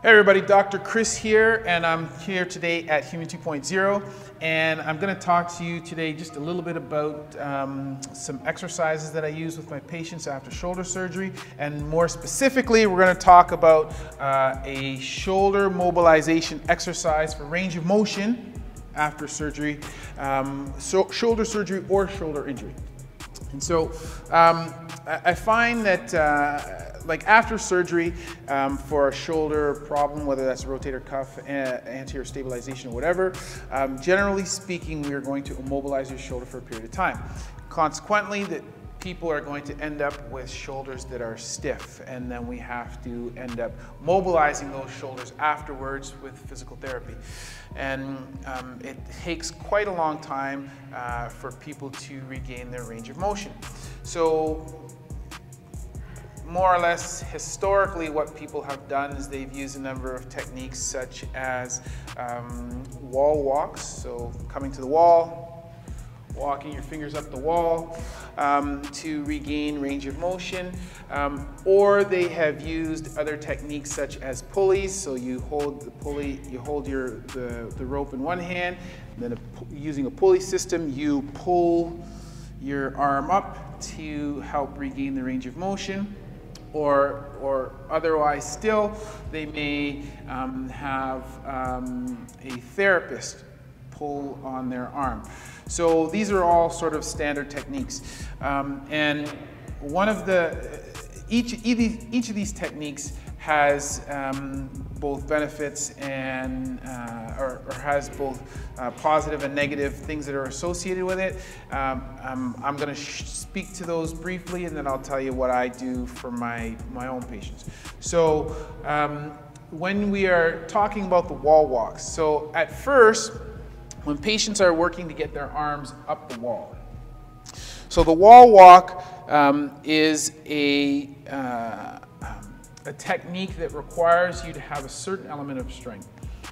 Hey everybody, Dr. Chris here, and I'm here today at Human 2.0, and I'm going to talk to you today just a little bit about um, some exercises that I use with my patients after shoulder surgery, and more specifically, we're going to talk about uh, a shoulder mobilization exercise for range of motion after surgery, um, so shoulder surgery or shoulder injury. And so um, I find that uh, like after surgery um, for a shoulder problem, whether that's rotator cuff, anterior stabilization, whatever, um, generally speaking, we are going to immobilize your shoulder for a period of time. Consequently, the people are going to end up with shoulders that are stiff, and then we have to end up mobilizing those shoulders afterwards with physical therapy. And um, it takes quite a long time uh, for people to regain their range of motion. So more or less historically what people have done is they've used a number of techniques such as um, wall walks, so coming to the wall, walking your fingers up the wall um, to regain range of motion, um, or they have used other techniques such as pulleys, so you hold the pulley, you hold your, the, the rope in one hand, then a, using a pulley system, you pull your arm up to help regain the range of motion or, or otherwise still, they may um, have um, a therapist pull on their arm. So these are all sort of standard techniques. Um, and one of the, each, each of these techniques has um, both benefits and uh, or, or, has both uh, positive and negative things that are associated with it. Um, I'm, I'm going to speak to those briefly, and then I'll tell you what I do for my my own patients. So. Um, when we are talking about the wall walks, so at first, when patients are working to get their arms up the wall, so the wall walk um, is a uh, a technique that requires you to have a certain element of strength.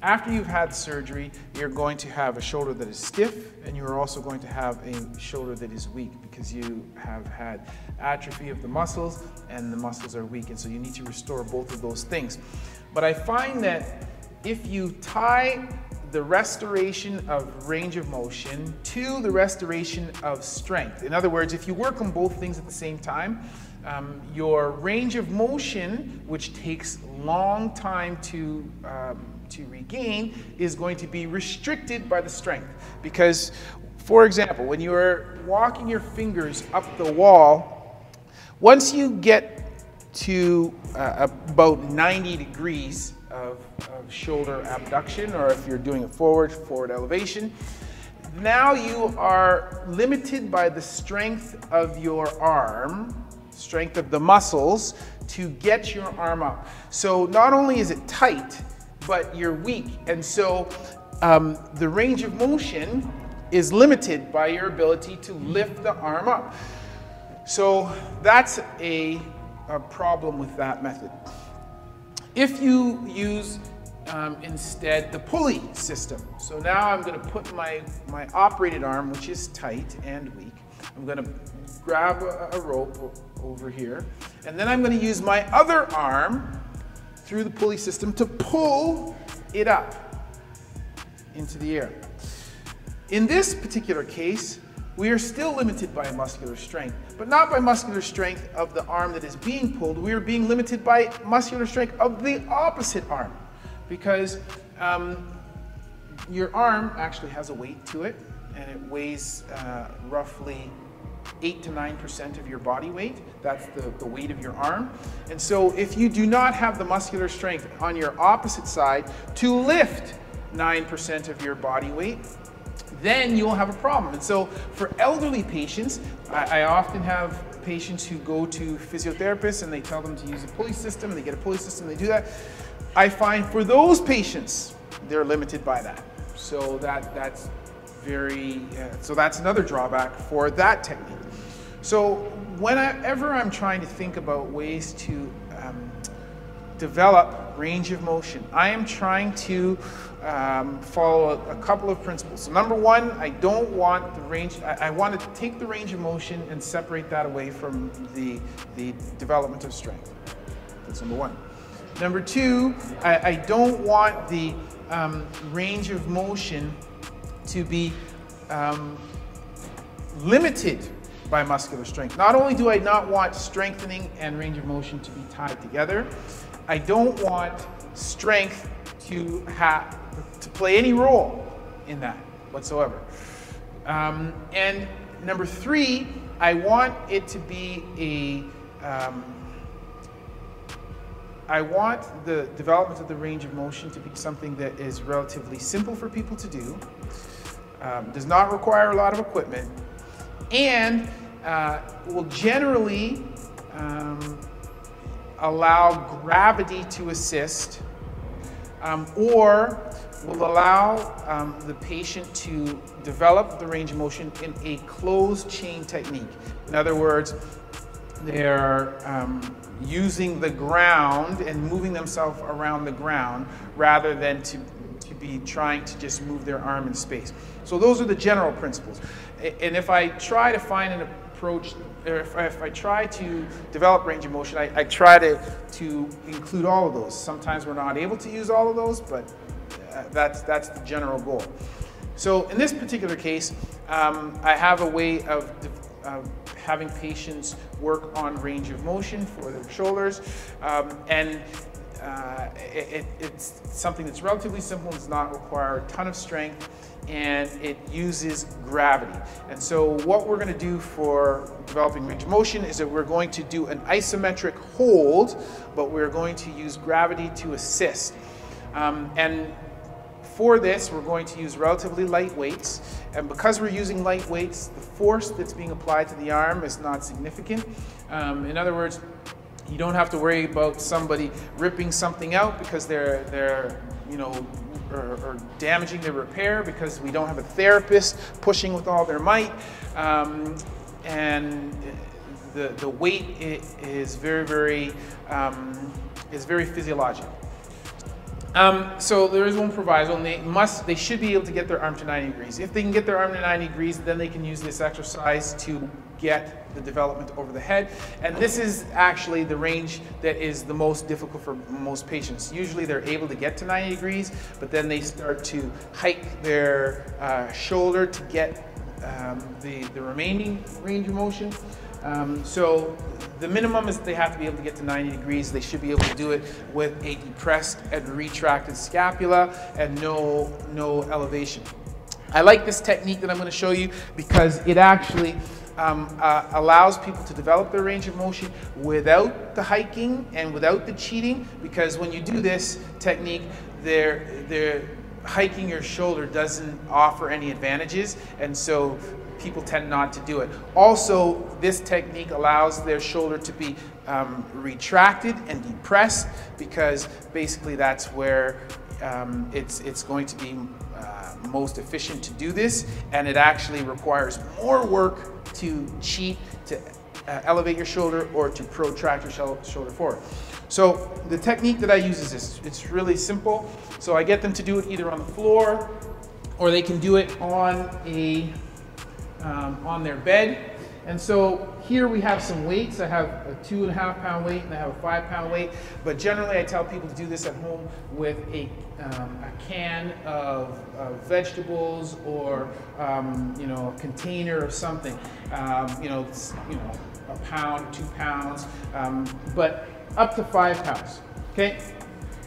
After you've had surgery, you're going to have a shoulder that is stiff, and you're also going to have a shoulder that is weak because you have had atrophy of the muscles and the muscles are weak, and so you need to restore both of those things. But I find that if you tie the restoration of range of motion to the restoration of strength, in other words, if you work on both things at the same time, um, your range of motion, which takes long time to, um, to regain, is going to be restricted by the strength. Because, for example, when you're walking your fingers up the wall, once you get to uh, about 90 degrees of, of shoulder abduction, or if you're doing a forward, forward elevation, now you are limited by the strength of your arm strength of the muscles to get your arm up. So not only is it tight, but you're weak. And so um, the range of motion is limited by your ability to lift the arm up. So that's a, a problem with that method. If you use um, instead the pulley system, so now I'm going to put my, my operated arm, which is tight and weak, I'm going to grab a, a rope over here, and then I'm going to use my other arm through the pulley system to pull it up into the air. In this particular case, we are still limited by muscular strength, but not by muscular strength of the arm that is being pulled. We are being limited by muscular strength of the opposite arm because um, your arm actually has a weight to it and it weighs uh, roughly 8 to 9% of your body weight. That's the, the weight of your arm. And so if you do not have the muscular strength on your opposite side to lift 9% of your body weight, then you'll have a problem. And so for elderly patients, I, I often have patients who go to physiotherapists and they tell them to use a pulley system, and they get a pulley system, they do that. I find for those patients, they're limited by that. So that, that's very, uh, so that's another drawback for that technique. So whenever I'm trying to think about ways to um, develop range of motion, I am trying to um, follow a, a, couple of principles. So number one, I don't want the range, I, I, want to take the range of motion and separate that away from the, the development of strength. That's number one. Number two, I, I don't want the um, range of motion to be um, limited by muscular strength. Not only do I not want strengthening and range of motion to be tied together, I don't want strength to have to play any role in that whatsoever. Um, and number three, I want it to be a um, I want the development of the range of motion to be something that is relatively simple for people to do, um, does not require a lot of equipment, and uh, will generally um, allow gravity to assist um, or will allow um, the patient to develop the range of motion in a closed chain technique. In other words, they're um, using the ground and moving themselves around the ground rather than to, to be trying to just move their arm in space. So those are the general principles. And if I try to find an approach, or if, if I try to develop range of motion, I, I try to, to include all of those. Sometimes we're not able to use all of those, but uh, that's, that's the general goal. So in this particular case, um, I have a way of, of having patients work on range of motion for their shoulders. Um, and uh, it, it's something that's relatively simple, does not require a ton of strength, and it uses gravity. And so what we're going to do for developing range of motion is that we're going to do an isometric hold, but we're going to use gravity to assist. Um, and for this, we're going to use relatively light weights. And because we're using light weights, the force that's being applied to the arm is not significant. Um, in other words, you don't have to worry about somebody ripping something out because they're, they're you know, or, or, damaging the repair because we don't have a therapist pushing with all their might. Um, and the, the weight is very, very, um, is very physiological. Um, so there is one proviso, and they must, they should be able to get their arm to 90 degrees. If they can get their arm to 90 degrees, then they can use this exercise to get the development over the head. And this is actually the range that is the most difficult for most patients. Usually they're able to get to 90 degrees, but then they start to hike their uh, shoulder to get um, the, the remaining range of motion. Um, so the minimum is they have to be able to get to 90 degrees. They should be able to do it with a depressed and retracted scapula and no, no elevation. I like this technique that I'm going to show you because it actually um, uh, allows people to develop their range of motion without the hiking and without the cheating because when you do this technique, they're, they're, hiking your shoulder doesn't offer any advantages and so people tend not to do it. Also, this technique allows their shoulder to be um, retracted and depressed because basically that's where um, it's, it's going to be most efficient to do this and it actually requires more work to cheat, to uh, elevate your shoulder or to protract your shoulder forward. So the technique that I use is this. It's really simple. So I get them to do it either on the floor or they can do it on a um, on their bed. And so here we have some weights. I have a two and a half pound weight and I have a five pound weight. But generally I tell people to do this at home with a, um, a can of, vegetables or um, you know, a container of something. Um, you, know, you know, a pound, two pounds, um, but up to five pounds, okay?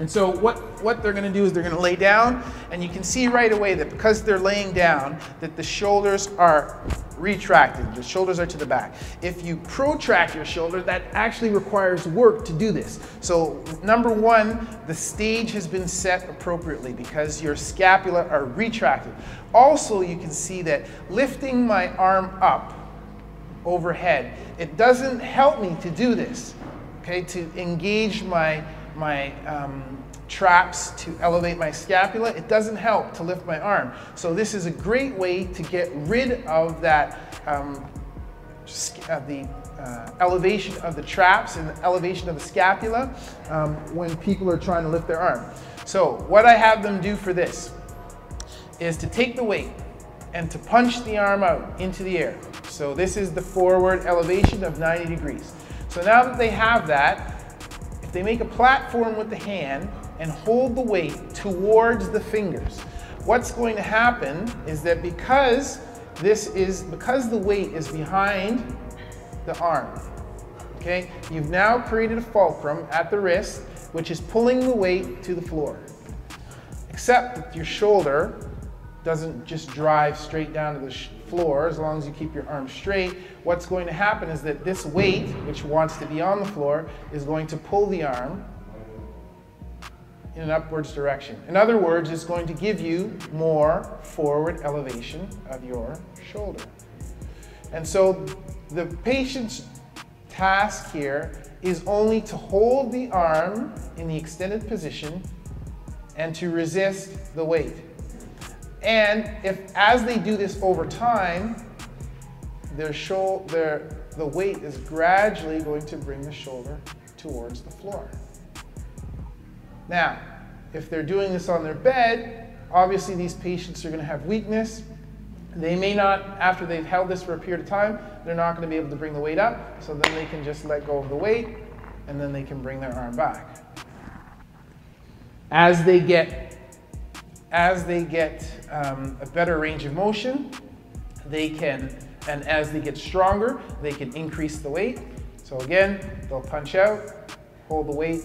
And so what, what they're going to do is they're going to lay down, and you can see right away that because they're laying down, that the shoulders are retracted. The shoulders are to the back. If you protract your shoulder, that actually requires work to do this. So number one, the stage has been set appropriately because your scapula are retracted. Also, you can see that lifting my arm up overhead, it doesn't help me to do this, okay, to engage my my um, traps to elevate my scapula. It doesn't help to lift my arm. So this is a great way to get rid of that, um, uh, the uh, elevation of the traps and the elevation of the scapula um, when people are trying to lift their arm. So what I have them do for this is to take the weight and to punch the arm out into the air. So this is the forward elevation of 90 degrees. So now that they have that, if they make a platform with the hand and hold the weight towards the fingers, what's going to happen is that because this is, because the weight is behind the arm, okay, you've now created a fulcrum at the wrist, which is pulling the weight to the floor. Except that your shoulder doesn't just drive straight down to the floor as long as you keep your arm straight. What's going to happen is that this weight, which wants to be on the floor, is going to pull the arm in an upwards direction. In other words, it's going to give you more forward elevation of your shoulder. And so the patient's task here is only to hold the arm in the extended position and to resist the weight. And if as they do this over time, their shoulder, the weight is gradually going to bring the shoulder towards the floor. Now, if they're doing this on their bed, obviously these patients are going to have weakness. They may not, after they've held this for a period of time, they're not going to be able to bring the weight up. So then they can just let go of the weight and then they can bring their arm back. As they get, as they get um, a better range of motion, they can, and as they get stronger, they can increase the weight. So again, they'll punch out, hold the weight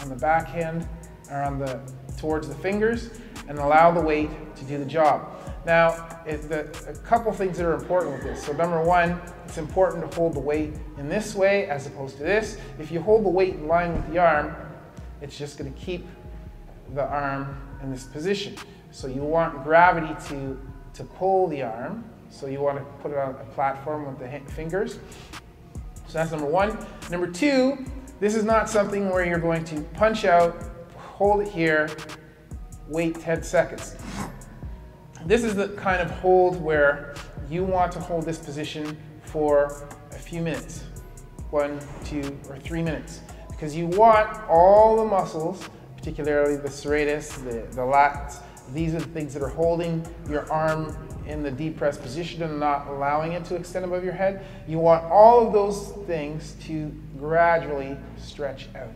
on the backhand, or on the, towards the fingers, and allow the weight to do the job. Now, the, a couple things that are important with this. So number one, it's important to hold the weight in this way as opposed to this. If you hold the weight in line with the arm, it's just going to keep the arm in this position. So you want gravity to, to pull the arm. So you want to put it on a platform with the fingers. So that's number one. Number two, this is not something where you're going to punch out, hold it here, wait 10 seconds. This is the kind of hold where you want to hold this position for a few minutes, one, two, or three minutes, because you want all the muscles, particularly the serratus, the, the lats, these are the things that are holding your arm in the depressed position and not allowing it to extend above your head. You want all of those things to gradually stretch out.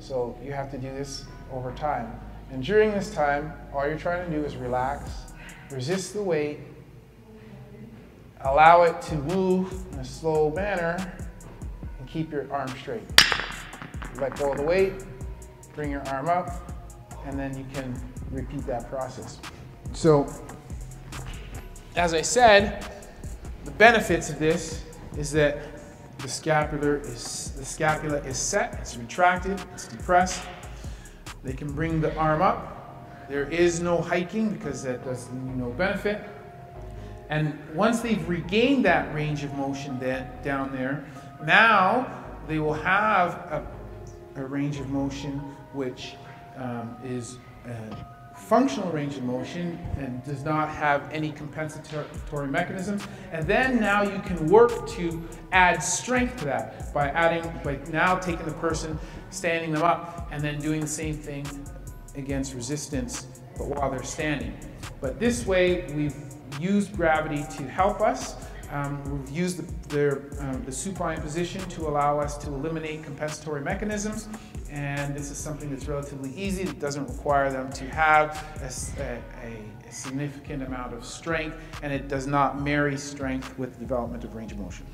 So you have to do this over time. And during this time, all you're trying to do is relax, resist the weight, allow it to move in a slow manner, and keep your arm straight. Let go of the weight, bring your arm up, and then you can repeat that process. So, as I said, the benefits of this is that the scapular is the scapula is set, it's retracted, it's depressed, they can bring the arm up. There is no hiking because that does no benefit. And once they've regained that range of motion that, down there, now they will have a, a range of motion which um, is functional range of motion and does not have any compensatory mechanisms. And then now you can work to add strength to that by adding, by now taking the person, standing them up, and then doing the same thing against resistance, but while they're standing. But this way, we've used gravity to help us. Um, we've used the, their, um, the supine position to allow us to eliminate compensatory mechanisms and this is something that's relatively easy. It doesn't require them to have a, a, a significant amount of strength, and it does not marry strength with development of range of motion.